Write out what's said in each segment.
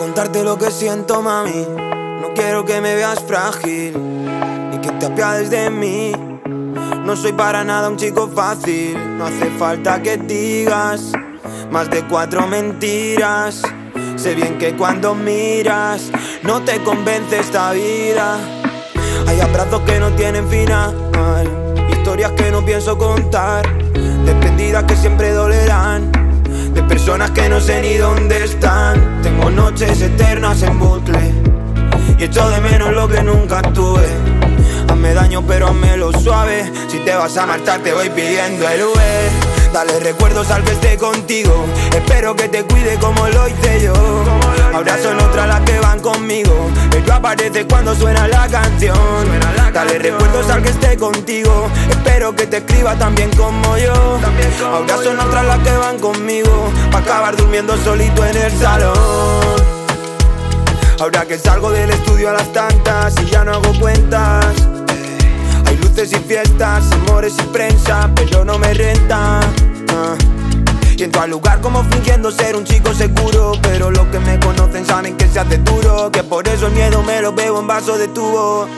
contarte lo que siento, mami. No quiero que me veas frágil, ni que te apiades de mí. No soy para nada un chico fácil, no hace falta que digas más de cuatro mentiras. Sé bien que cuando miras no te convence esta vida. Hay abrazos que no tienen final, historias que no pienso contar, personas que no sé ni dónde están. Tengo noches eternas en bucle. Y echo de menos lo que nunca tuve. Hazme daño pero hazme lo suave. Si te vas a marchar te voy pidiendo el Uber Dale recuerdos al que esté contigo. Espero que te cuide como lo hice yo. Ahora son otras las que van conmigo. Pero aparece cuando suena la canción. Dale recuerdos al que esté contigo. Espero que te escriba también como yo. Ahora son otras las que van conmigo Pa' acabar durmiendo solito en el salón. Ahora que salgo del estudio a las tantas y ya no hago cuentas. Hay luces y fiestas, amores y prensa, pero no me renta. Y entro al lugar como fingiendo ser un chico seguro Pero los que me conocen saben que se hace duro Que por eso el miedo me lo bebo en vaso de tubo.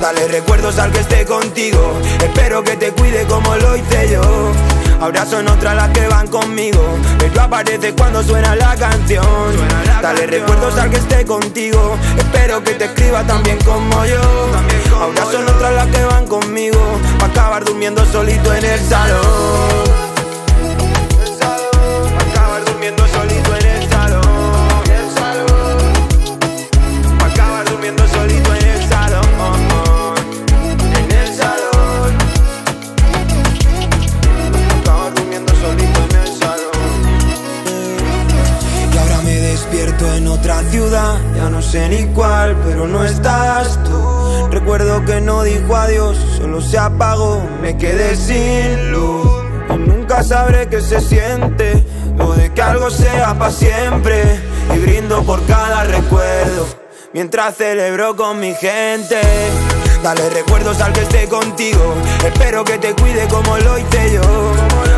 Dale recuerdos al que esté contigo Espero que te cuide como lo hice yo Ahora son otras las que van conmigo. Pero aparece cuando suena la canción. Dale recuerdos al que esté contigo. Espero que te escriba también como yo. Ahora son otras las que van conmigo. Para acabar durmiendo solito en el salón ya no sé ni cuál, pero no estás tú. Recuerdo que no dijo adiós, solo se apagó, me quedé sin luz. Y nunca sabré qué se siente, lo de que algo sea para siempre. Y brindo por cada recuerdo, mientras celebro con mi gente. Dale recuerdos al que esté contigo Espero que te cuide como lo hice yo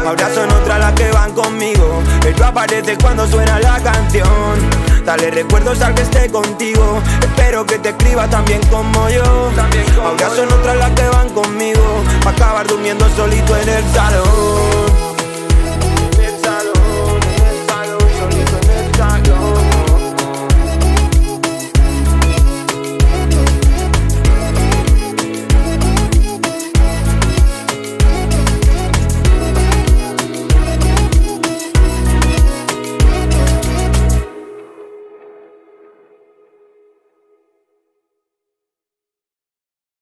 Ahora son otras las que van conmigo Pero aparece cuando suena la canción Dale recuerdos al que esté contigo. Espero que te escriba también como yo. Ahora son otras las que van conmigo. Pa' acabar durmiendo solito en el salón